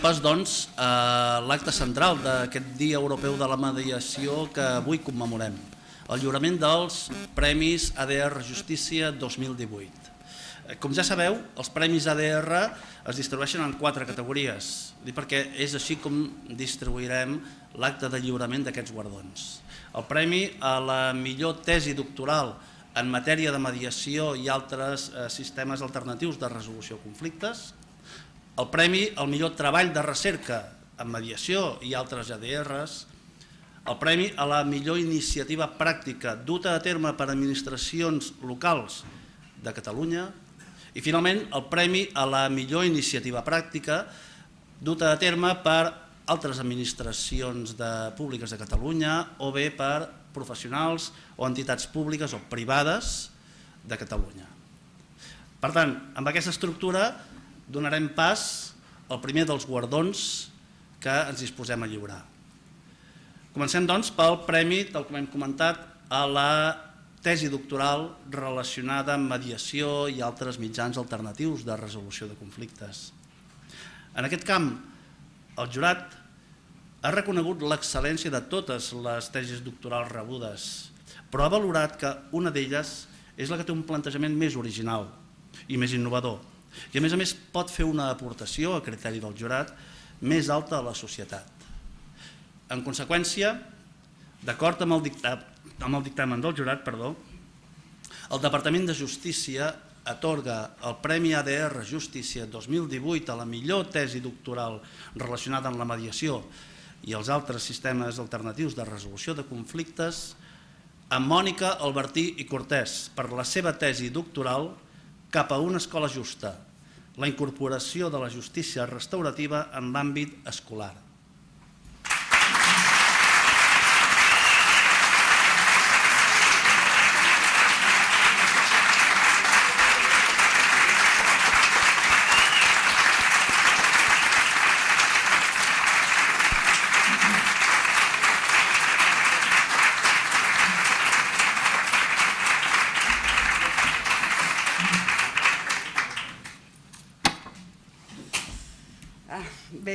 Pas, doncs, a l'acte central d'aquest Dia Europeu de la Mediació que avui commemorem, el lliurament dels Premis ADR Justícia 2018. Eh, com ja sabeu, els Premis ADR es distribueixen en quatre categories, perquè és així com distribuirem l'acte de lliurament d'aquests guardons. El Premi a la millor tesi doctoral en matèria de mediació i altres eh, sistemes alternatius de resolució de conflictes, el Premi al millor treball de recerca en mediació i altres ADRs, el Premi a la millor iniciativa pràctica duta a terme per administracions locals de Catalunya i finalment el Premi a la millor iniciativa pràctica duta a terme per altres administracions de, públiques de Catalunya o bé per professionals o entitats públiques o privades de Catalunya. Per tant, amb aquesta estructura donarem pas al primer dels guardons que ens disposem a lliurar. Comencem, doncs, pel premi, tal com hem comentat, a la tesi doctoral relacionada amb mediació i altres mitjans alternatius de resolució de conflictes. En aquest camp, el jurat ha reconegut l'excel·lència de totes les tesis doctorals rebudes, però ha valorat que una d'elles és la que té un plantejament més original i més innovador, i a més a més pot fer una aportació a criteri del jurat més alta a la societat. En conseqüència, d'acord amb, amb el dictamen del jurat, perdó, el Departament de Justícia atorga el Premi ADR Justícia 2018 a la millor tesi doctoral relacionada amb la mediació i els altres sistemes alternatius de resolució de conflictes a Mònica Albertí i Cortés per la seva tesi doctoral cap a una escola justa, la incorporació de la justícia restaurativa en l'àmbit escolar.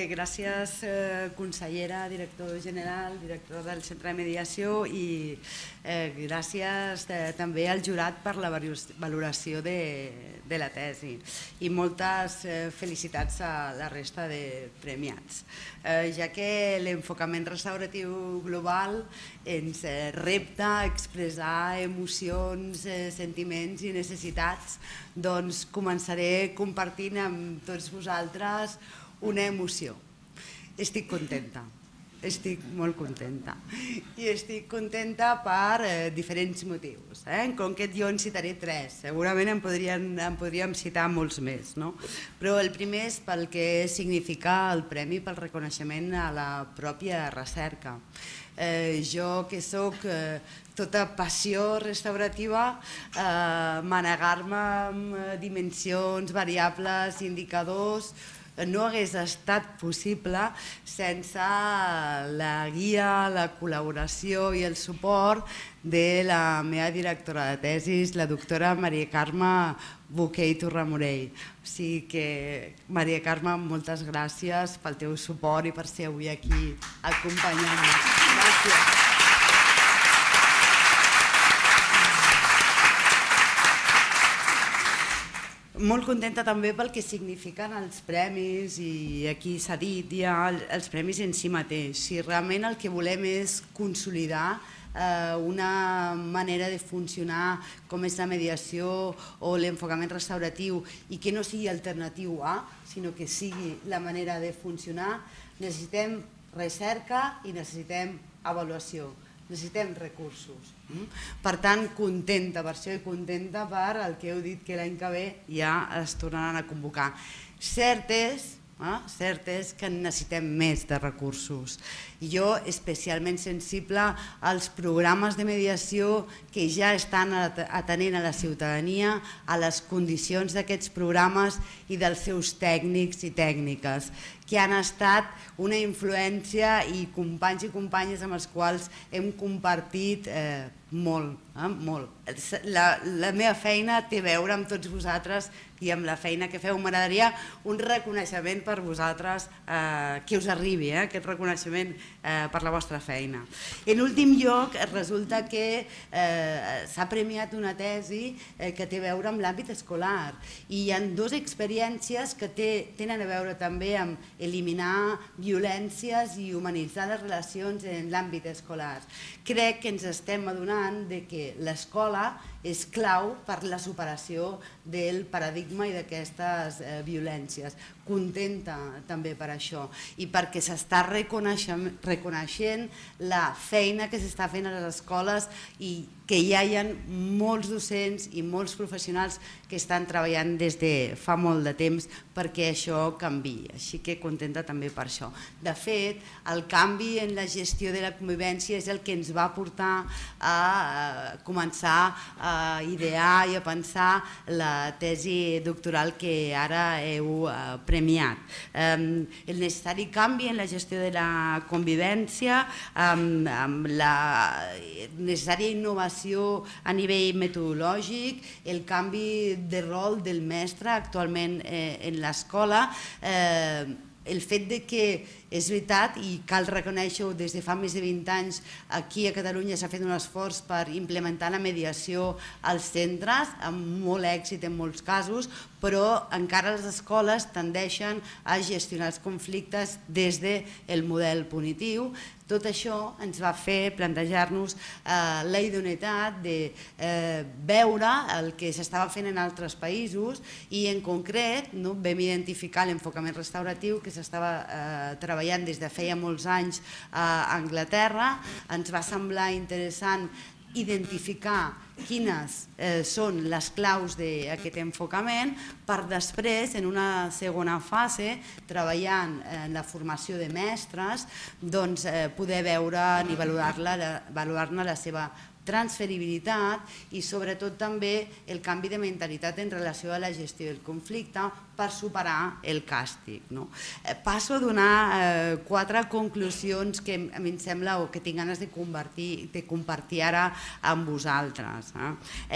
Gràcies eh, consellera, director general, director del Centre de Mediació i eh, gràcies eh, també al jurat per la valoració de, de la tesi i moltes eh, felicitats a la resta de premiats. Eh, ja que l'enfocament restauratiu global ens repta a expressar emocions, sentiments i necessitats, doncs començaré compartint amb tots vosaltres una emoció. Estic contenta, estic molt contenta. I estic contenta per eh, diferents motius. Eh? En concret jo en citaré tres, segurament en, podrien, en podríem citar molts més. No? Però el primer és pel que significa el Premi pel reconeixement a la pròpia recerca. Eh, jo que sóc eh, tota passió restaurativa, eh, manegar-me amb eh, dimensions, variables, indicadors, no hagués estat possible sense la guia, la col·laboració i el suport de la meva directora de tesis, la doctora Maria Carme Boquer i Torramorell. O sigui que, Maria Carme, moltes gràcies pel teu suport i per ser avui aquí acompanyant-nos. Gràcies. Molt contenta també pel que signifiquen els premis i aquí s'ha dit ja els premis en si mateix. Si realment el que volem és consolidar eh, una manera de funcionar com és la mediació o l'enfocament restauratiu i que no sigui alternatiu a, sinó que sigui la manera de funcionar, necessitem recerca i necessitem avaluació necessitem recursos. Mm? Per tant, contenta això i contenta per el que heu dit que l'any que ve ja es tornaran a convocar. Cert és, eh? cert és que necessitem més de recursos. Jo especialment sensible als programes de mediació que ja estan atenent a la ciutadania, a les condicions d'aquests programes i dels seus tècnics i tècniques que han estat una influència i companys i companyes amb els quals hem compartit eh, molt, eh, molt. La, la meva feina té a veure amb tots vosaltres i amb la feina que feu. M'agradaria un reconeixement per vosaltres eh, que us arribi, eh, aquest reconeixement eh, per la vostra feina. En últim lloc, resulta que eh, s'ha premiat una tesi eh, que té a veure amb l'àmbit escolar i hi ha dues experiències que té, tenen a veure també amb eliminar violències i humanitzar les relacions en l'àmbit escolar. Crec que ens estem adonant de que l'escola és clau per la superació del paradigma i d'aquestes eh, violències. Contenta també per això i perquè s'està reconeixent, la feina que s'està fent a les escoles i que ja hi ha molts docents i molts professionals que estan treballant des de fa molt de temps perquè això canvi, així que contenta també per això. De fet, el canvi en la gestió de la convivència és el que ens va portar a començar a idear i a pensar la tesi doctoral que ara heu eh, premiat. El necessari canvi en la gestió de la convivència, amb la necessària innovació a nivell metodològic, el canvi de rol del mestre actualment eh, en l'escola, eh, el fet de que és veritat i cal reconèixer-ho des de fa més de 20 anys aquí a Catalunya s'ha fet un esforç per implementar la mediació als centres amb molt èxit en molts casos però encara les escoles tendeixen a gestionar els conflictes des del model punitiu tot això ens va fer plantejar-nos eh, la idoneïtat de eh, veure el que s'estava fent en altres països i en concret no, vam identificar l'enfocament restauratiu que s'estava eh, treballant des de feia molts anys a Anglaterra. Ens va semblar interessant identificar quines eh, són les claus d'aquest enfocament per després, en una segona fase, treballant en la formació de mestres, doncs, eh, poder veure i valorar-ne valorar la seva transferibilitat i sobretot també el canvi de mentalitat en relació a la gestió del conflicte per superar el càstig. No? Eh, passo a donar eh, quatre conclusions que a mi em sembla o que tinc ganes de, convertir, de compartir ara amb vosaltres. Eh?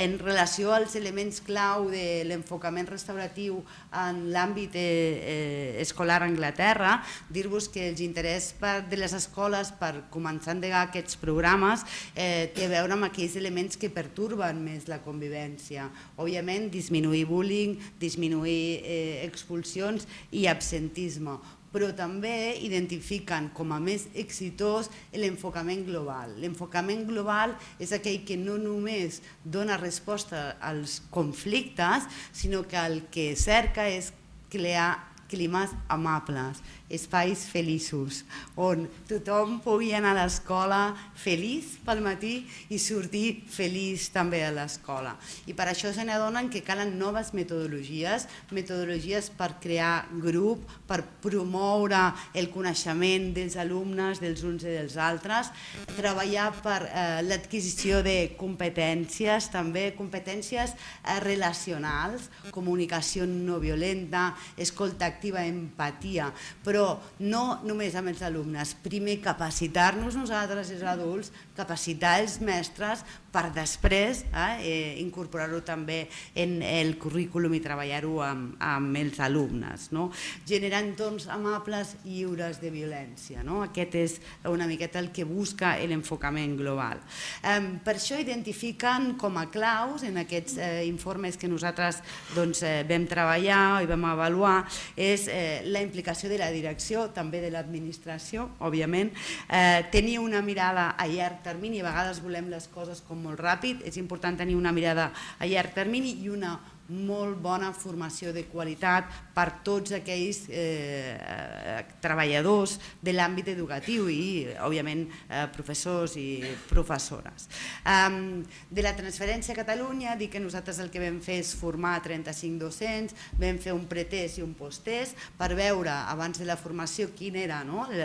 En relació als elements clau de l'enfocament restauratiu en l'àmbit eh, escolar a Anglaterra, dir-vos que els interès per, de les escoles per començar a endegar aquests programes eh, té a veure amb aquells elements que perturben més la convivència. Òbviament, disminuir bullying, disminuir eh, expulsions i absentisme, però també identifiquen com a més exitós l'enfocament global. L'enfocament global és aquell que no només dona resposta als conflictes, sinó que el que cerca és crear climes amables, espais feliços, on tothom pugui anar a l'escola feliç pel matí i sortir feliç també a l'escola. I per això se n'adonen que calen noves metodologies, metodologies per crear grup, per promoure el coneixement dels alumnes, dels uns i dels altres, treballar per eh, l'adquisició de competències, també competències eh, relacionals, comunicació no violenta, escolta activa, empatia, però però no només amb els alumnes. Primer, capacitar-nos nosaltres, els adults, capacitar els mestres per després eh, eh, incorporar-ho també en el currículum i treballar-ho amb, amb els alumnes. No? Generar entorns amables i lliures de violència. No? Aquest és una miqueta el que busca l'enfocament global. Eh, per això identifiquen com a claus en aquests eh, informes que nosaltres doncs, eh, vam treballar i vam avaluar és eh, la implicació de la direcció, també de l'administració, òbviament, eh, tenir una mirada a llarg termini, a vegades volem les coses com molt ràpid, és important tenir una mirada a llarg termini i una molt bona formació de qualitat per tots aquells eh, treballadors de l'àmbit educatiu i, òbviament, eh, professors i professores. Um, de la transferència a Catalunya, dic que nosaltres el que vam fer és formar 35 docents, vam fer un pretest i un posttest per veure, abans de la formació, quin era no, el,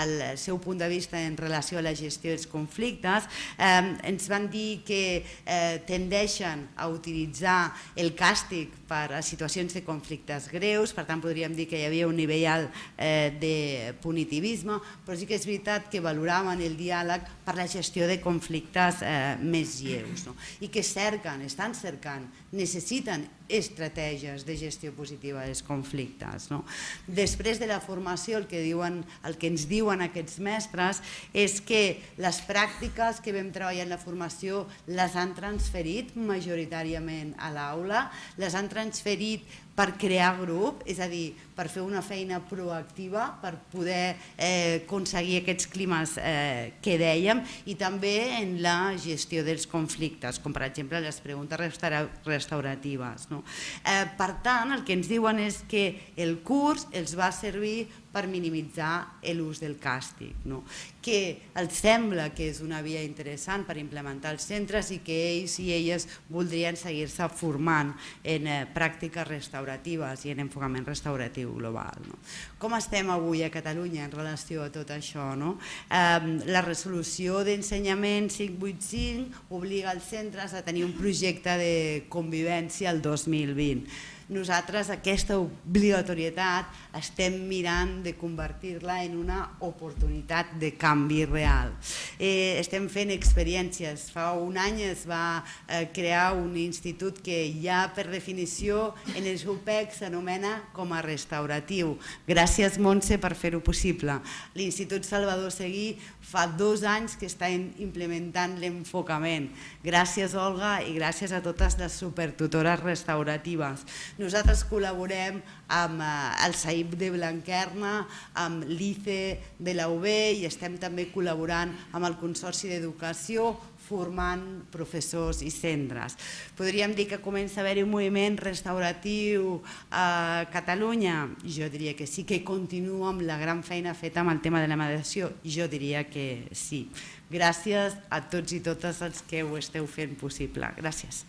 el seu punt de vista en relació a la gestió dels conflictes. Um, ens van dir que eh, tendeixen a utilitzar el càstig per a situacions de conflictes greus, per tant podríem dir que hi havia un nivell alt eh, de punitivisme, però sí que és veritat que valoraven el diàleg per la gestió de conflictes eh, més lleus no? i que cerquen, estan cercant, necessiten estratègies de gestió positiva dels conflictes. No? Després de la formació el que, diuen, el que ens diuen aquests mestres és que les pràctiques que vam treballar en la formació les han transferit majoritàriament a l'aula, les han transferit per crear grup, és a dir, per fer una feina proactiva, per poder eh, aconseguir aquests climes eh, que dèiem i també en la gestió dels conflictes, com per exemple les preguntes restaura restauratives. No? Eh, per tant, el que ens diuen és que el curs els va servir per minimitzar l'ús del càstig, no? que els sembla que és una via interessant per implementar els centres i que ells i elles voldrien seguir-se formant en eh, pràctiques restauratives i en enfocament restauratiu global. No? Com estem avui a Catalunya en relació a tot això? No? Eh, la resolució d'ensenyament 585 obliga els centres a tenir un projecte de convivència al 2020 nosaltres aquesta obligatorietat estem mirant de convertir-la en una oportunitat de canvi real. Eh, estem fent experiències. Fa un any es va eh, crear un institut que ja per definició en el seu PEC s'anomena com a restauratiu. Gràcies Montse per fer-ho possible. L'Institut Salvador Seguí fa dos anys que està implementant l'enfocament. Gràcies Olga i gràcies a totes les supertutores restauratives. Nosaltres col·laborem amb eh, el SAIP de Blanquerna, amb l'ICE de la UB i estem també col·laborant amb el Consorci d'Educació formant professors i centres. Podríem dir que comença a haver-hi un moviment restauratiu a Catalunya? Jo diria que sí, que continua amb la gran feina feta amb el tema de la mediació? Jo diria que sí. Gràcies a tots i totes els que ho esteu fent possible. Gràcies.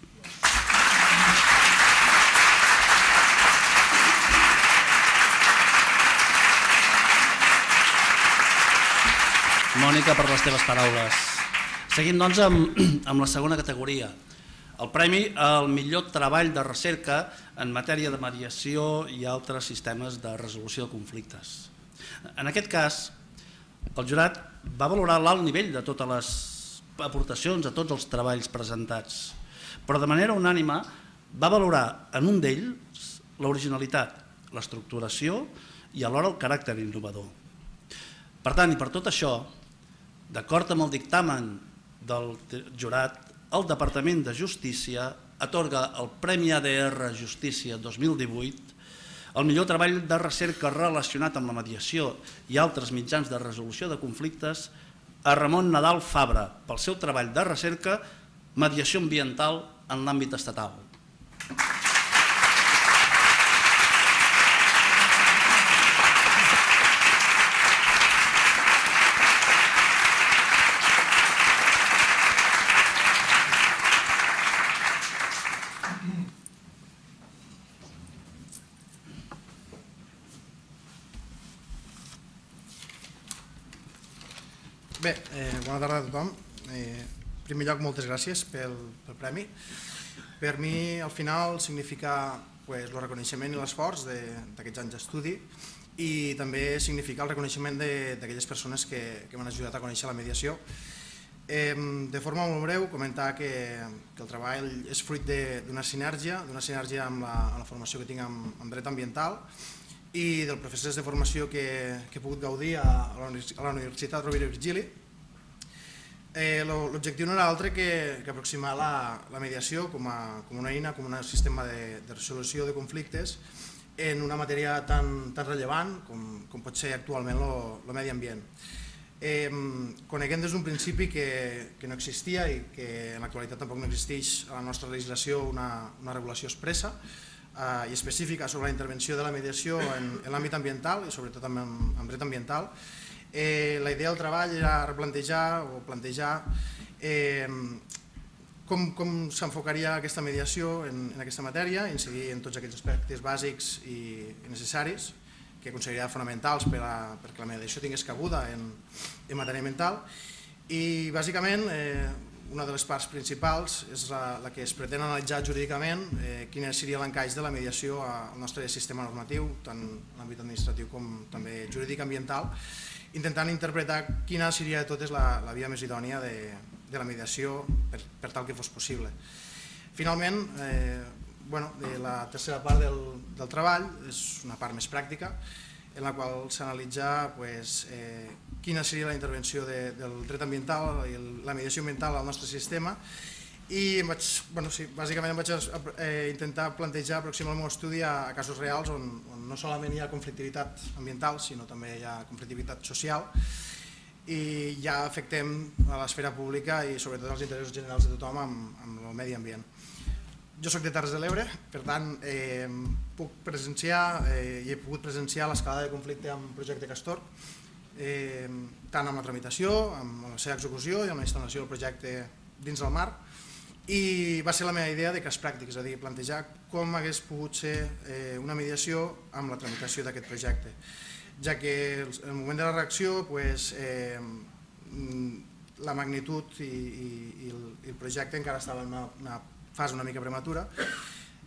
Mònica, per les teves paraules. Seguim doncs amb, amb la segona categoria, el premi al millor treball de recerca en matèria de mediació i altres sistemes de resolució de conflictes. En aquest cas, el jurat va valorar l'alt nivell de totes les aportacions a tots els treballs presentats, però de manera unànima va valorar en un d'ells l'originalitat, l'estructuració i alhora el caràcter innovador. Per tant, i per tot això, D'acord amb el dictamen del jurat, el Departament de Justícia atorga el Premi ADR Justícia 2018 el millor treball de recerca relacionat amb la mediació i altres mitjans de resolució de conflictes a Ramon Nadal Fabra pel seu treball de recerca Mediació ambiental en l'àmbit estatal. Bé, eh, bona tarda a tothom. Eh, en primer lloc, moltes gràcies pel, pel premi. Per mi, al final, significa pues, el reconeixement i l'esforç d'aquests anys d'estudi i també significa el reconeixement d'aquelles persones que, que m'han ajudat a conèixer la mediació. De forma molt breu, comentar que, que el treball és fruit d'una sinergia, d'una sinergia amb la, amb la formació que tinc amb, amb dret ambiental i del procés de formació que, que he pogut gaudir a, a la Universitat Rovira i Virgili. Eh, L'objectiu no era altre que, que aproximar la, la mediació com, a, com una eina, com un sistema de, de resolució de conflictes en una matèria tan, tan rellevant com, com pot ser actualment el medi ambient. Eh, coneguem des d'un principi que, que no existia i que en l'actualitat tampoc no existeix a la nostra legislació una, una regulació expressa, eh, i específica sobre la intervenció de la mediació en, en l'àmbit ambiental i sobretot en, en dret ambiental. Eh, la idea del treball era replantejar o plantejar eh, com, com s'enfocaria aquesta mediació en, en aquesta matèria, incidir en tots aquells aspectes bàsics i, necessaris que consideraria fonamentals per a, perquè la mediació tingués cabuda en, en matèria mental. I bàsicament eh, una de les parts principals és la, la que es pretén analitzar jurídicament eh, quin seria l'encaix de la mediació al nostre sistema normatiu, tant en l'àmbit administratiu com també jurídic ambiental, intentant interpretar quina seria de totes la, la via més idònia de, de la mediació per, per tal que fos possible. Finalment, eh, bueno, la tercera part del, del treball és una part més pràctica, en la qual s'analitza pues, eh, quina seria la intervenció de, del dret ambiental i la mediació ambiental al nostre sistema i em vaig, bueno, sí, bàsicament em vaig eh, intentar plantejar aproximar el meu estudi a, a casos reals on, on no solament hi ha conflictivitat ambiental sinó també hi ha conflictivitat social i ja afectem a l'esfera pública i sobretot els interessos generals de tothom amb, amb el medi ambient. Jo sóc de Terres de l'Ebre, per tant eh, puc presenciar eh, i he pogut presenciar l'escalada de conflicte amb el projecte Castor, eh, tant amb la tramitació, amb la seva execució i amb la instal·lació del projecte dins del mar, i va ser la meva idea de cas pràctic, és a dir, plantejar com hagués pogut ser eh, una mediació amb la tramitació d'aquest projecte, ja que en el moment de la reacció pues, eh, la magnitud i, i, i, el, el projecte encara estava en una, una fase una mica prematura.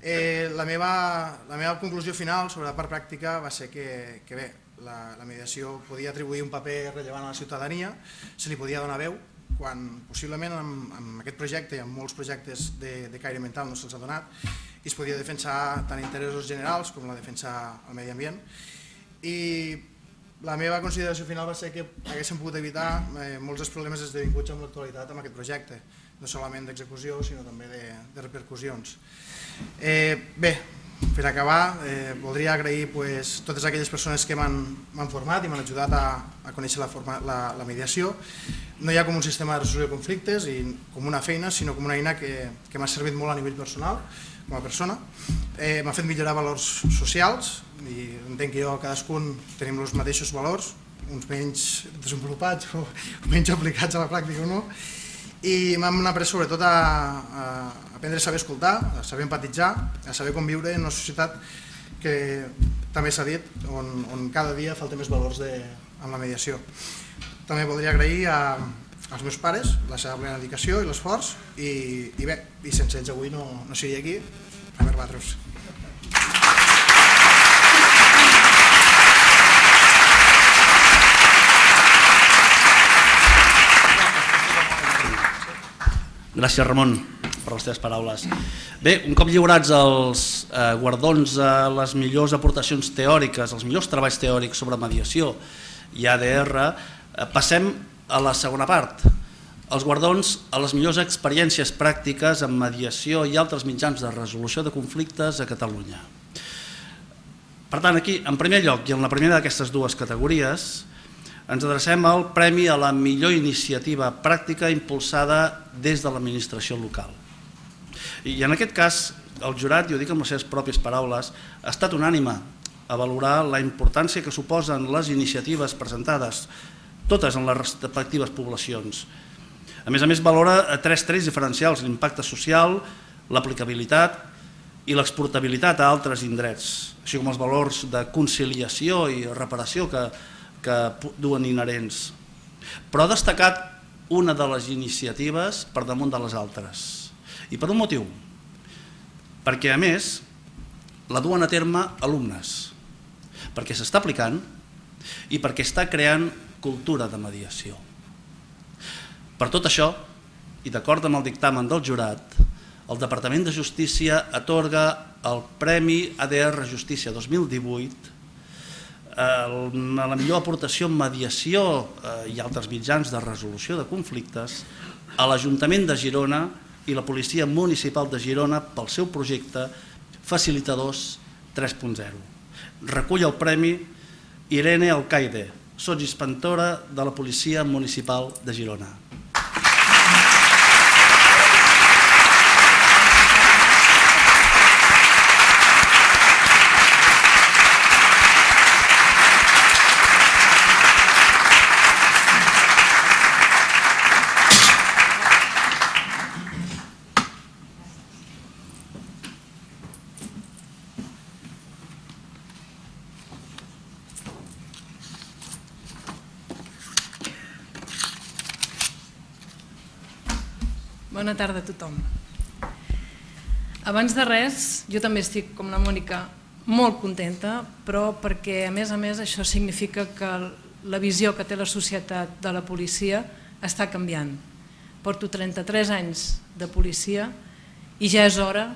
Eh, la, meva, la meva conclusió final sobre la part pràctica va ser que, que bé, la, la mediació podia atribuir un paper rellevant a la ciutadania, se li podia donar veu, quan possiblement amb, aquest projecte i amb molts projectes de, de caire mental no se'ls ha donat, i es podia defensar tant interessos generals com la defensa al medi ambient. I la meva consideració final va ser que haguéssim pogut evitar eh, molts dels problemes esdevinguts amb l'actualitat amb aquest projecte no solament d'execució sinó també de, de repercussions. Eh, bé, per acabar, eh, voldria agrair pues, totes aquelles persones que m'han format i m'han ajudat a, a conèixer la, forma, la, la mediació. No hi ha com un sistema de resolució de conflictes i com una feina, sinó com una eina que, que m'ha servit molt a nivell personal, com a persona. Eh, m'ha fet millorar valors socials i entenc que jo cadascun tenim els mateixos valors, uns menys desenvolupats o menys aplicats a la pràctica o no, i m'han après sobretot a, a aprendre a saber escoltar, a saber empatitzar, a saber conviure en una societat que també s'ha dit, on, on cada dia falta més valors de, en la mediació. També voldria agrair a, als meus pares la seva plena dedicació i l'esforç i, i bé, i sense ells avui no, no seria aquí a veure-vos. Gràcies, Ramon, per les teves paraules. Bé, un cop lliurats els eh, guardons a les millors aportacions teòriques, els millors treballs teòrics sobre mediació i ADR, eh, passem a la segona part, els guardons a les millors experiències pràctiques en mediació i altres mitjans de resolució de conflictes a Catalunya. Per tant, aquí, en primer lloc, i en la primera d'aquestes dues categories, ens adrecem al Premi a la millor iniciativa pràctica impulsada des de l'administració local. I en aquest cas, el jurat, i ho dic amb les seves pròpies paraules, ha estat unànime a valorar la importància que suposen les iniciatives presentades, totes en les respectives poblacions. A més a més, valora tres trets diferencials, l'impacte social, l'aplicabilitat i l'exportabilitat a altres indrets, així com els valors de conciliació i reparació que que duen inherents, però ha destacat una de les iniciatives per damunt de les altres. I per un motiu, perquè a més la duen a terme alumnes, perquè s'està aplicant i perquè està creant cultura de mediació. Per tot això, i d'acord amb el dictamen del jurat, el Departament de Justícia atorga el Premi ADR Justícia 2018 la millor aportació en mediació eh, i altres mitjans de resolució de conflictes a l'Ajuntament de Girona i la Policia Municipal de Girona pel seu projecte Facilitadors 3.0. Recull el premi Irene Alcaide, sotgispentora de la Policia Municipal de Girona. Tarda a tothom. Abans de res, jo també estic, com la Mònica, molt contenta, però perquè, a més a més, això significa que la visió que té la societat de la policia està canviant. Porto 33 anys de policia i ja és hora,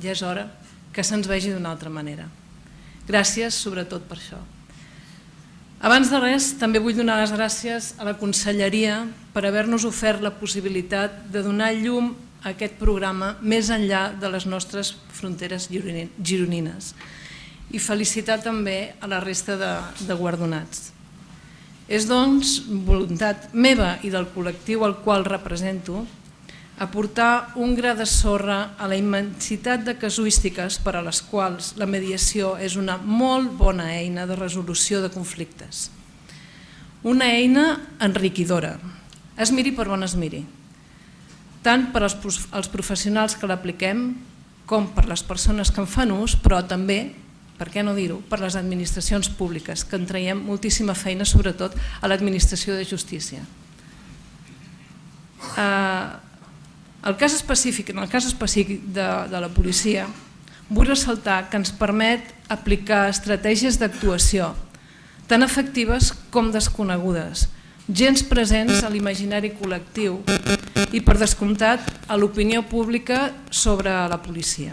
ja és hora que se'ns vegi d'una altra manera. Gràcies, sobretot, per això. Abans de res, també vull donar les gràcies a la Conselleria per haver-nos ofert la possibilitat de donar llum a aquest programa més enllà de les nostres fronteres gironines i felicitar també a la resta de, de guardonats. És doncs voluntat meva i del col·lectiu al qual represento aportar un gra de sorra a la immensitat de casuístiques per a les quals la mediació és una molt bona eina de resolució de conflictes. Una eina enriquidora, es miri per on es miri tant per als, als professionals que l'apliquem com per les persones que en fan ús, però també, per què no dir-ho, per les administracions públiques, que en traiem moltíssima feina, sobretot a l'administració de justícia. Eh, el cas específic, en el cas específic de, de la policia, vull ressaltar que ens permet aplicar estratègies d'actuació tan efectives com desconegudes, gens presents a l'imaginari col·lectiu i, per descomptat, a l'opinió pública sobre la policia.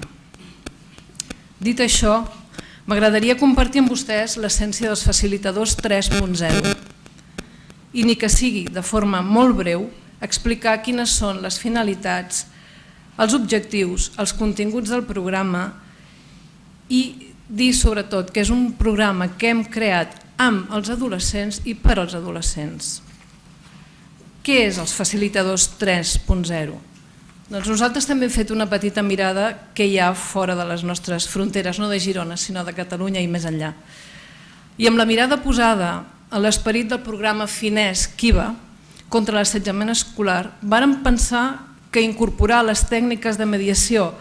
Dit això, m'agradaria compartir amb vostès l'essència dels facilitadors 3.0 i ni que sigui de forma molt breu explicar quines són les finalitats, els objectius, els continguts del programa i dir sobretot que és un programa que hem creat amb els adolescents i per als adolescents. Què és els facilitadors 3.0? Doncs nosaltres també hem fet una petita mirada que hi ha fora de les nostres fronteres, no de Girona, sinó de Catalunya i més enllà. I amb la mirada posada a l'esperit del programa finès Kiva contra l'assetjament escolar, vàrem pensar que incorporar les tècniques de mediació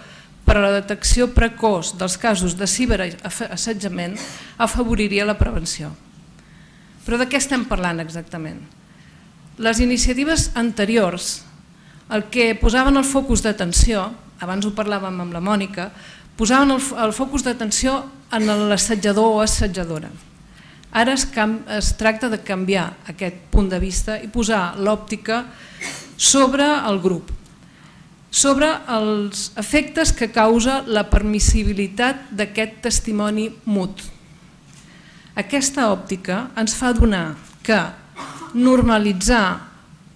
per a la detecció precoç dels casos de ciberassetjament afavoriria la prevenció. Però de què estem parlant exactament? Les iniciatives anteriors, el que posaven el focus d'atenció, abans ho parlàvem amb la Mònica, posaven el, el focus d'atenció en l'assetjador o assetjadora. Ara es, es tracta de canviar aquest punt de vista i posar l'òptica sobre el grup, sobre els efectes que causa la permissibilitat d'aquest testimoni mut. Aquesta òptica ens fa donar que normalitzar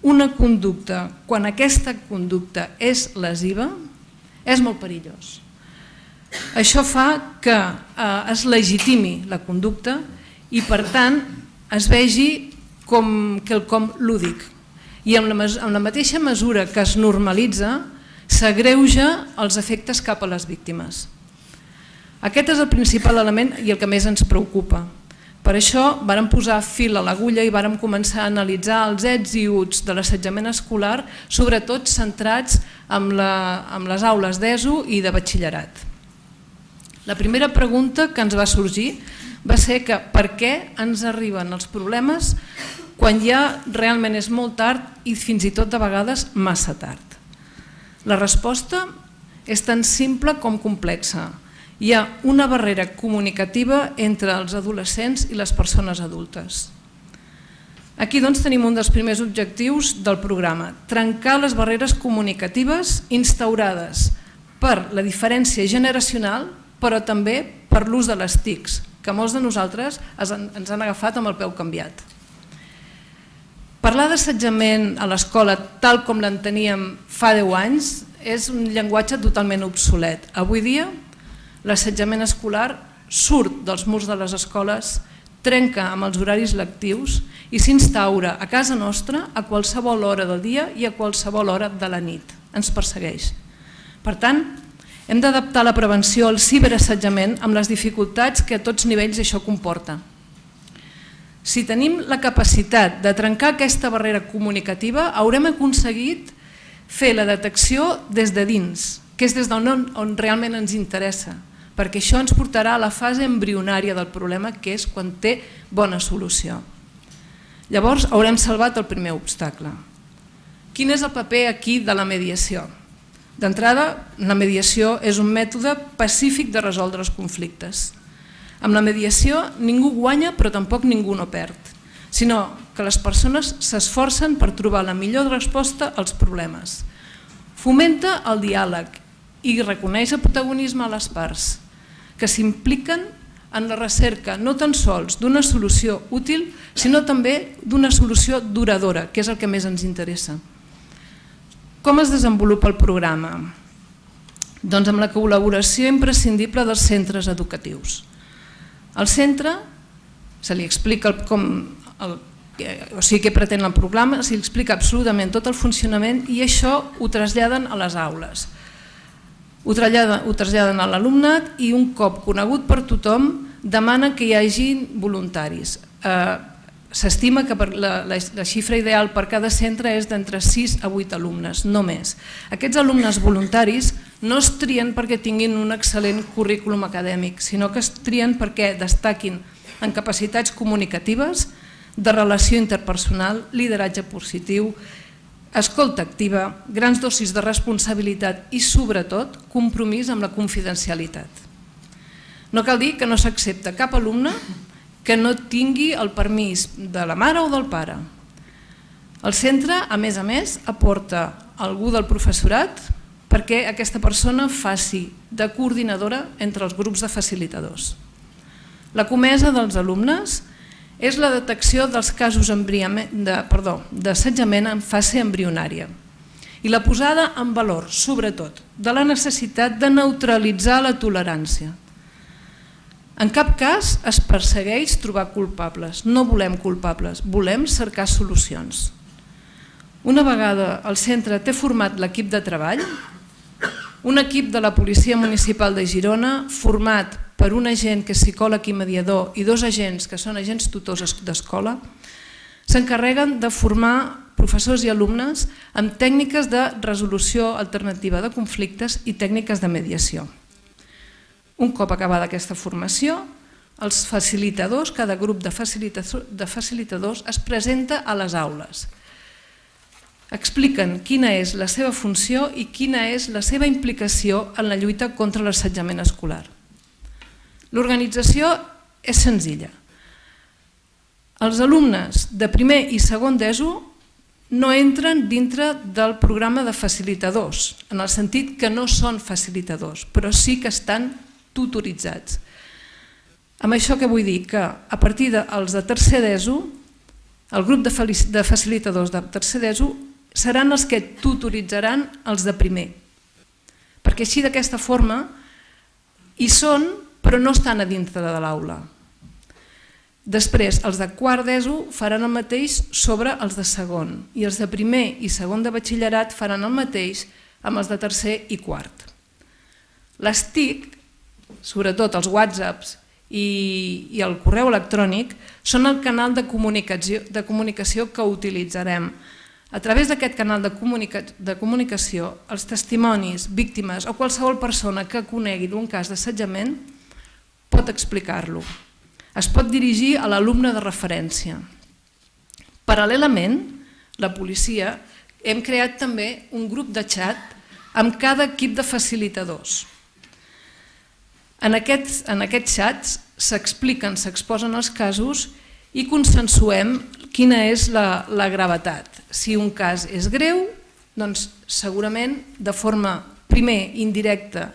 una conducta quan aquesta conducta és lesiva és molt perillós. Això fa que eh, es legitimi la conducta i per tant es vegi com quelcom lúdic. I amb la, amb la mateixa mesura que es normalitza, s'agreuja els efectes cap a les víctimes. Aquest és el principal element i el que més ens preocupa. Per això vàrem posar fil a l'agulla i vàrem començar a analitzar els ets i uts de l'assetjament escolar, sobretot centrats en, la, en les aules d'ESO i de batxillerat. La primera pregunta que ens va sorgir va ser que per què ens arriben els problemes quan ja realment és molt tard i fins i tot de vegades massa tard. La resposta és tan simple com complexa hi ha una barrera comunicativa entre els adolescents i les persones adultes. Aquí doncs, tenim un dels primers objectius del programa, trencar les barreres comunicatives instaurades per la diferència generacional, però també per l'ús de les TICs, que molts de nosaltres ens han agafat amb el peu canviat. Parlar d'assetjament a l'escola tal com l'enteníem fa 10 anys és un llenguatge totalment obsolet. Avui dia l'assetjament escolar surt dels murs de les escoles, trenca amb els horaris lectius i s'instaura a casa nostra a qualsevol hora del dia i a qualsevol hora de la nit. Ens persegueix. Per tant, hem d'adaptar la prevenció al ciberassetjament amb les dificultats que a tots nivells això comporta. Si tenim la capacitat de trencar aquesta barrera comunicativa, haurem aconseguit fer la detecció des de dins, que és des d'on on realment ens interessa, perquè això ens portarà a la fase embrionària del problema, que és quan té bona solució. Llavors haurem salvat el primer obstacle. Quin és el paper aquí de la mediació? D'entrada, la mediació és un mètode pacífic de resoldre els conflictes. Amb la mediació ningú guanya però tampoc ningú no perd, sinó que les persones s'esforcen per trobar la millor resposta als problemes. Fomenta el diàleg i reconeix el protagonisme a les parts, que s'impliquen en la recerca no tan sols d'una solució útil, sinó també d'una solució duradora, que és el que més ens interessa. Com es desenvolupa el programa? Doncs amb la col·laboració imprescindible dels centres educatius. Al centre se li explica com el, o sigui què pretén el programa, s'hi explica absolutament tot el funcionament i això ho traslladen a les aules. Ho traslladen, ho traslladen a l'alumnat i un cop conegut per tothom demana que hi hagi voluntaris. Eh, S'estima que per la, la, la xifra ideal per cada centre és d'entre 6 a 8 alumnes, no més. Aquests alumnes voluntaris no es trien perquè tinguin un excel·lent currículum acadèmic, sinó que es trien perquè destaquin en capacitats comunicatives, de relació interpersonal, lideratge positiu, escolta activa, grans dosis de responsabilitat i, sobretot, compromís amb la confidencialitat. No cal dir que no s'accepta cap alumne que no tingui el permís de la mare o del pare. El centre, a més a més, aporta algú del professorat perquè aquesta persona faci de coordinadora entre els grups de facilitadors. La comesa dels alumnes és la detecció dels casos d'assetjament en fase embrionària i la posada en valor, sobretot, de la necessitat de neutralitzar la tolerància. En cap cas es persegueix trobar culpables, no volem culpables, volem cercar solucions. Una vegada el centre té format l'equip de treball, un equip de la Policia Municipal de Girona format per un agent que és psicòleg i mediador i dos agents que són agents tutors d'escola, s'encarreguen de formar professors i alumnes amb tècniques de resolució alternativa de conflictes i tècniques de mediació. Un cop acabada aquesta formació, els facilitadors, cada grup de facilitadors es presenta a les aules. Expliquen quina és la seva funció i quina és la seva implicació en la lluita contra l'assetjament escolar. L'organització és senzilla. Els alumnes de primer i segon d'ESO no entren dintre del programa de facilitadors, en el sentit que no són facilitadors, però sí que estan tutoritzats. Amb això que vull dir? Que a partir dels de tercer d'ESO, el grup de facilitadors de tercer d'ESO seran els que tutoritzaran els de primer. Perquè així d'aquesta forma hi són però no estan a dintre de l'aula. Després, els de quart d'ESO faran el mateix sobre els de segon i els de primer i segon de batxillerat faran el mateix amb els de tercer i quart. Les TIC, sobretot els whatsapps i, i el correu electrònic, són el canal de comunicació, de comunicació que utilitzarem. A través d'aquest canal de, comunica, de comunicació, els testimonis, víctimes o qualsevol persona que conegui un cas d'assetjament pot explicar-lo. Es pot dirigir a l'alumne de referència. Paral·lelament, la policia hem creat també un grup de xat amb cada equip de facilitadors. En aquests, en aquests xats s'expliquen, s'exposen els casos i consensuem quina és la, la gravetat. Si un cas és greu, doncs segurament de forma primer indirecta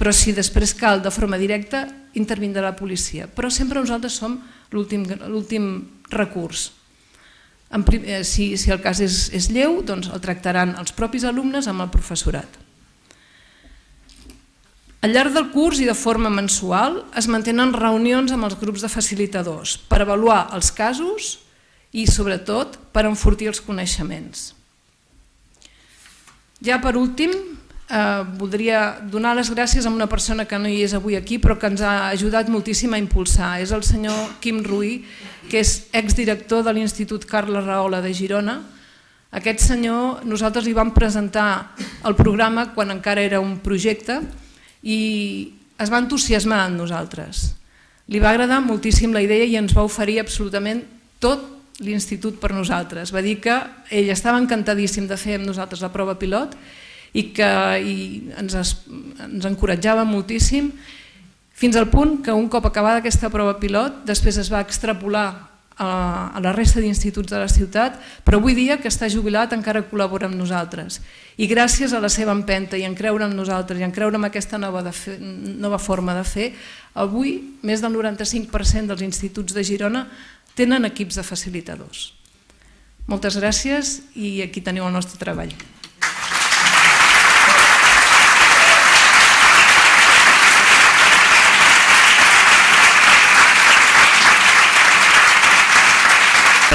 però si després cal de forma directa, intervindrà la policia. Però sempre nosaltres som l'últim recurs. Eh, si, si el cas és, és lleu, doncs el tractaran els propis alumnes amb el professorat. Al llarg del curs i de forma mensual es mantenen reunions amb els grups de facilitadors per avaluar els casos i, sobretot, per enfortir els coneixements. Ja per últim, eh, voldria donar les gràcies a una persona que no hi és avui aquí però que ens ha ajudat moltíssim a impulsar. És el senyor Quim Ruí, que és exdirector de l'Institut Carles Rahola de Girona. Aquest senyor, nosaltres li vam presentar el programa quan encara era un projecte i es va entusiasmar amb nosaltres. Li va agradar moltíssim la idea i ens va oferir absolutament tot l'institut per nosaltres. Va dir que ell estava encantadíssim de fer amb nosaltres la prova pilot i que i ens, es, ens encoratjava moltíssim fins al punt que un cop acabada aquesta prova pilot després es va extrapolar a, la resta d'instituts de la ciutat, però avui dia que està jubilat encara col·labora amb nosaltres. I gràcies a la seva empenta i en creure en nosaltres i en creure en aquesta nova, de fer, nova forma de fer, avui més del 95% dels instituts de Girona tenen equips de facilitadors. Moltes gràcies i aquí teniu el nostre treball.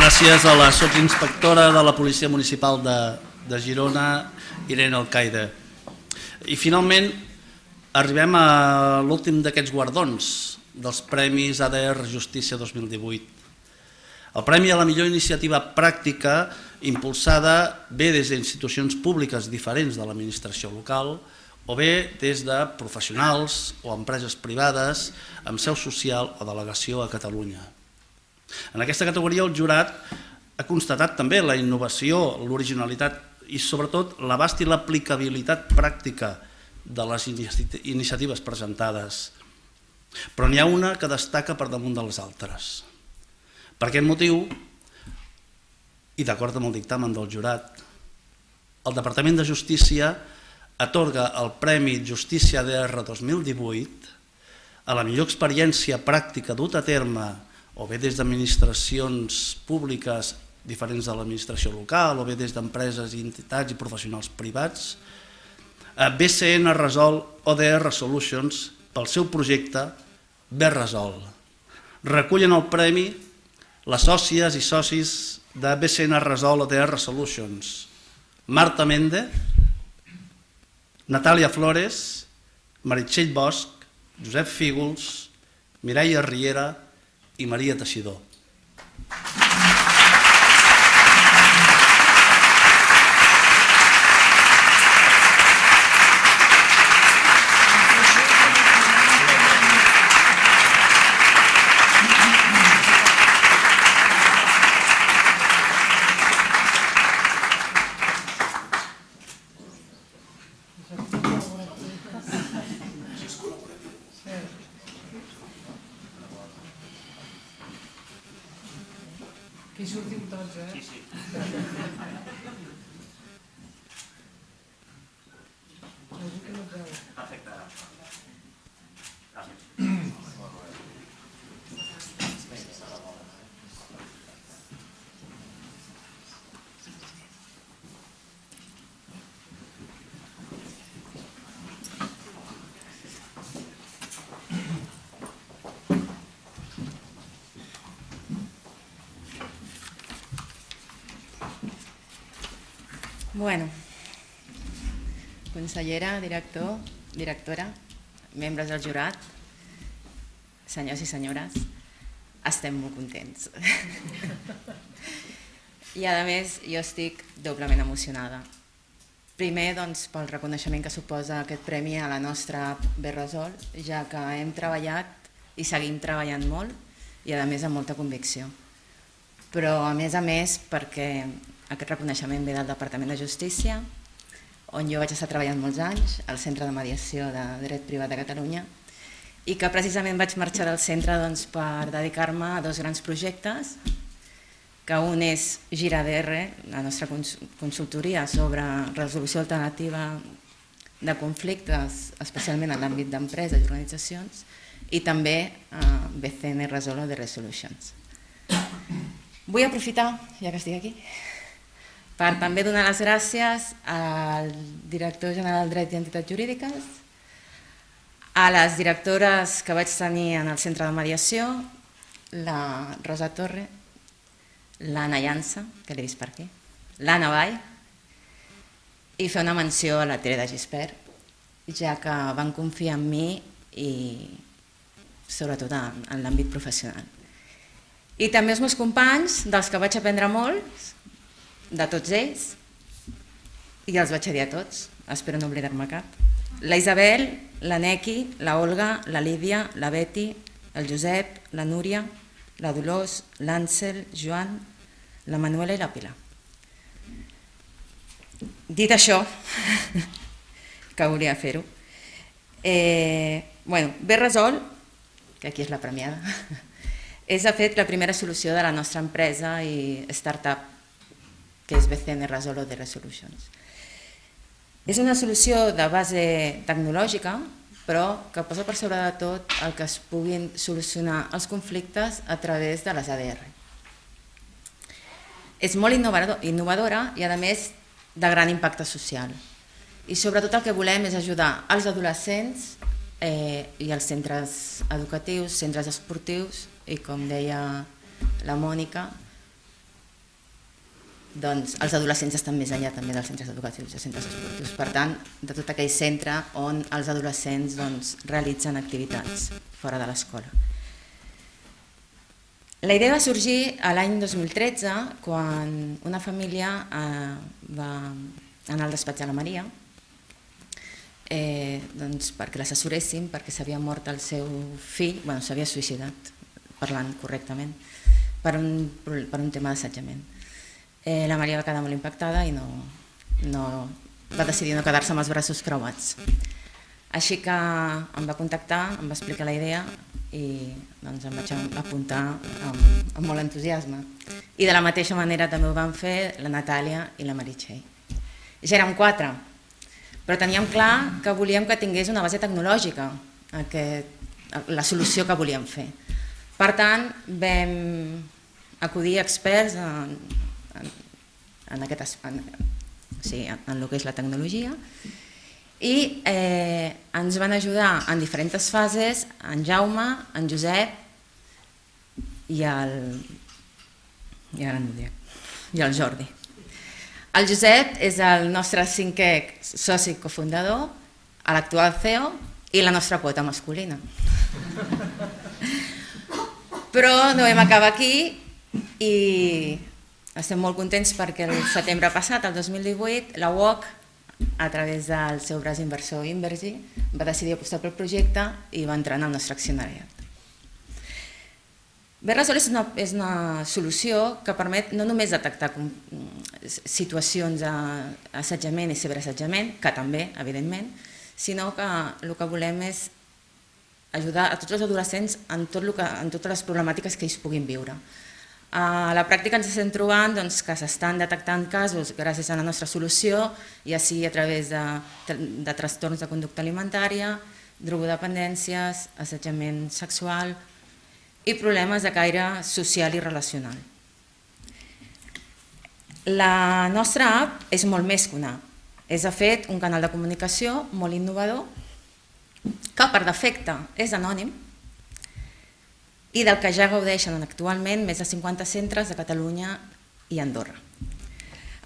Gràcies a la sotsinspectora de la Policia Municipal de, de Girona, Irene Alcaide. I finalment arribem a l'últim d'aquests guardons dels Premis ADR Justícia 2018. El Premi a la millor iniciativa pràctica impulsada bé des d'institucions públiques diferents de l'administració local o bé des de professionals o empreses privades amb seu social o delegació a Catalunya. En aquesta categoria el jurat ha constatat també la innovació, l'originalitat i sobretot l'abast i l'aplicabilitat pràctica de les iniciatives presentades. Però n'hi ha una que destaca per damunt de les altres. Per aquest motiu, i d'acord amb el dictamen del jurat, el Departament de Justícia atorga el Premi Justícia DR 2018 a la millor experiència pràctica dut a terme o bé des d'administracions públiques diferents de l'administració local, o bé des d'empreses i entitats i professionals privats, BCN resol ODR Solutions pel seu projecte BResol. Recullen el premi les sòcies i socis de BCN Resol ODR Solutions, Marta Mende, Natàlia Flores, Meritxell Bosch, Josep Fígols, Mireia Riera, i Maria Teixidor. senhor deputado já. Sim, sim. Bueno, consellera, director, directora, membres del jurat, senyors i senyores, estem molt contents. I a més jo estic doblement emocionada. Primer doncs, pel reconeixement que suposa aquest premi a la nostra Berresol, ja que hem treballat i seguim treballant molt i a més amb molta convicció. Però a més a més perquè aquest reconeixement ve del Departament de Justícia, on jo vaig estar treballant molts anys, al Centre de Mediació de Dret Privat de Catalunya, i que precisament vaig marxar del centre doncs, per dedicar-me a dos grans projectes, que un és GiraDR, la nostra consultoria sobre resolució alternativa de conflictes, especialment en l'àmbit d'empreses i organitzacions, i també eh, BCN Resolo de Resolutions. Vull aprofitar, ja que estic aquí, per també donar les gràcies al director general de Dret i Entitats Jurídiques, a les directores que vaig tenir en el centre de mediació, la Rosa Torre, l'Anna Llança, que l'he vist per aquí, l'Anna Vall, i fer una menció a la Tere de Gispert, ja que van confiar en mi i sobretot en, en l'àmbit professional. I també els meus companys, dels que vaig aprendre molt, de tots ells i els vaig dir a tots, espero no oblidar-me cap. La Isabel, la Nequi, la Olga, la Lídia, la Betty, el Josep, la Núria, la Dolors, l'Àncel, Joan, la Manuela i la Pilar. Dit això, que volia fer-ho, eh, bueno, bé resol, que aquí és la premiada, és de fet la primera solució de la nostra empresa i startup, que és BCN Resolo de Resolutions. És una solució de base tecnològica, però que posa per sobre de tot el que es puguin solucionar els conflictes a través de les ADR. És molt innovadora i a més de gran impacte social. I sobretot el que volem és ajudar els adolescents eh, i els centres educatius, centres esportius i com deia la Mònica, doncs els adolescents estan més enllà també dels centres educatius i centres esportius. Per tant, de tot aquell centre on els adolescents doncs, realitzen activitats fora de l'escola. La idea va sorgir a l'any 2013, quan una família eh, va anar al despatx de la Maria, eh, doncs perquè l'assessoréssim, perquè s'havia mort el seu fill, bueno, s'havia suïcidat, parlant correctament, per un, per un tema d'assetjament eh, la Maria va quedar molt impactada i no, no, va decidir no quedar-se amb els braços creuats. Així que em va contactar, em va explicar la idea i doncs em vaig apuntar amb, amb molt entusiasme. I de la mateixa manera també ho van fer la Natàlia i la Meritxell. Ja érem quatre, però teníem clar que volíem que tingués una base tecnològica, aquest, la solució que volíem fer. Per tant, vam acudir experts en, en, aquest, en, sí, en el que és la tecnologia i eh, ens van ajudar en diferents fases en Jaume, en Josep i el, i ara no dic, i el Jordi. El Josep és el nostre cinquè soci cofundador, l'actual CEO i la nostra quota masculina. Però no vam acabar aquí i estem molt contents perquè el setembre passat, el 2018, la UOC, a través del seu braç inversor Invergi, va decidir apostar pel projecte i va entrar en el nostre accionariat. Berresol és una, és una solució que permet no només detectar situacions d'assetjament i ciberassetjament, que també, evidentment, sinó que el que volem és ajudar a tots els adolescents en, tot que, en totes les problemàtiques que ells puguin viure. A la pràctica ens estem trobant doncs, que s'estan detectant casos gràcies a la nostra solució, ja sigui a través de, de trastorns de conducta alimentària, drogodependències, assetjament sexual i problemes de caire social i relacional. La nostra app és molt més que una. És, de fet, un canal de comunicació molt innovador que per defecte és anònim, i del que ja gaudeixen actualment més de 50 centres de Catalunya i Andorra.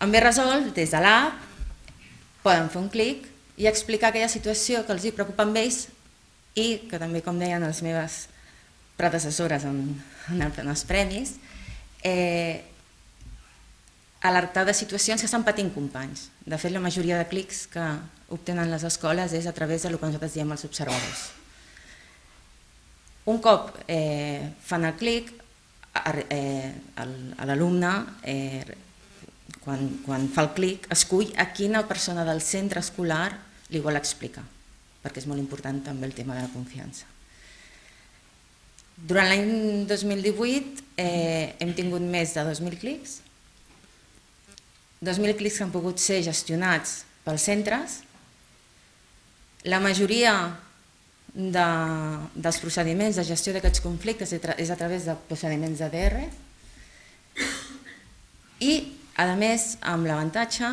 Amb bé resolt, des de l'app, poden fer un clic i explicar aquella situació que els hi preocupa amb ells i que també, com deien les meves predecessores en, en, en els premis, eh, alertar de situacions que estan patint companys. De fet, la majoria de clics que obtenen les escoles és a través de del que nosaltres diem els observadors. Un cop eh, fan el clic, eh, l'alumne, eh, quan, quan fa el clic, escull a quina persona del centre escolar li vol explicar, perquè és molt important també el tema de la confiança. Durant l'any 2018 eh, hem tingut més de 2.000 clics, 2.000 clics que han pogut ser gestionats pels centres, la majoria de, dels procediments de gestió d'aquests conflictes és a través de procediments d'ADR i, a més, amb l'avantatge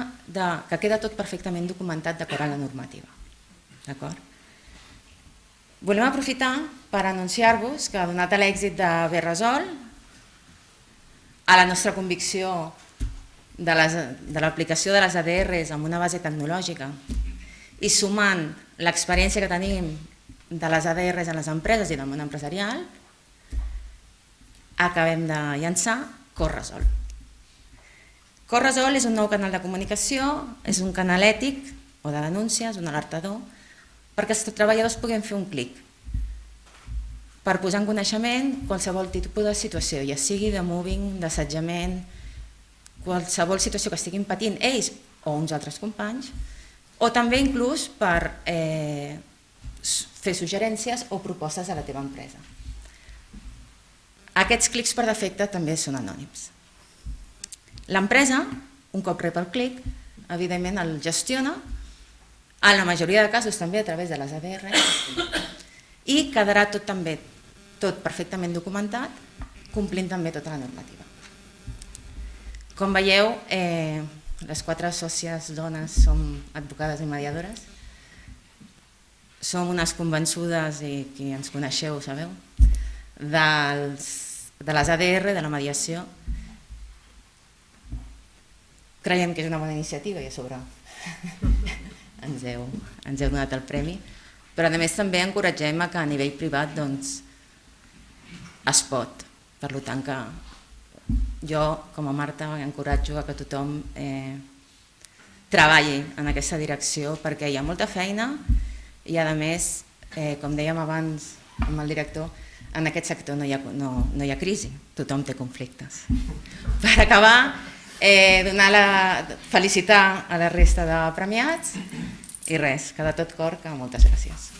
que queda tot perfectament documentat d'acord amb la normativa. D'acord? Volem aprofitar per anunciar-vos que, donat l'èxit de Berresol, a la nostra convicció de l'aplicació de, de les ADRs amb una base tecnològica i sumant l'experiència que tenim de les ADRs en les empreses i del món empresarial, acabem de llançar Corresol. Corresol és un nou canal de comunicació, és un canal ètic o de denúncies, un alertador, perquè els treballadors puguin fer un clic per posar en coneixement qualsevol tipus de situació, ja sigui de moving, d'assetjament, qualsevol situació que estiguin patint ells o uns altres companys, o també inclús per eh, fer suggerències o propostes a la teva empresa. Aquests clics per defecte també són anònims. L'empresa, un cop rep el clic, evidentment el gestiona, en la majoria de casos també a través de les ADR, i quedarà tot també tot perfectament documentat, complint també tota la normativa. Com veieu, eh, les quatre sòcies dones som advocades i mediadores. Som unes convençudes, i qui ens coneixeu sabeu, dels, de les ADR, de la mediació. Creiem que és una bona iniciativa i a sobre ens heu, ens heu donat el premi, però a més també encoratgem a que a nivell privat doncs, es pot. Per tant que jo, com a Marta, encoratjo a que tothom eh, treballi en aquesta direcció perquè hi ha molta feina i a més, eh, com dèiem abans amb el director, en aquest sector no hi ha, no, no hi ha crisi, tothom té conflictes. Per acabar, eh, donar la, felicitar a la resta de premiats i res, que de tot cor que moltes gràcies.